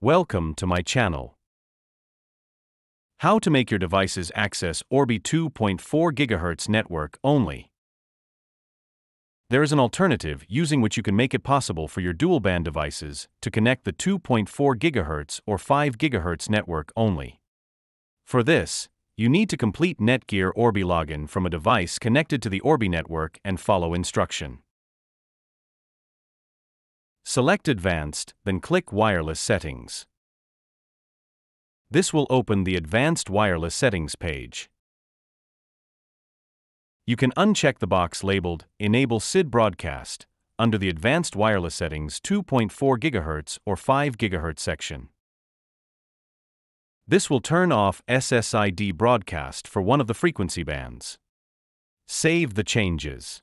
Welcome to my channel. How to make your devices access Orbi 2.4 GHz network only. There is an alternative using which you can make it possible for your dual band devices to connect the 2.4 GHz or 5 GHz network only. For this, you need to complete Netgear Orbi login from a device connected to the Orbi network and follow instruction. Select Advanced, then click Wireless Settings. This will open the Advanced Wireless Settings page. You can uncheck the box labeled Enable SSID Broadcast under the Advanced Wireless Settings 2.4 GHz or 5 GHz section. This will turn off SSID broadcast for one of the frequency bands. Save the changes.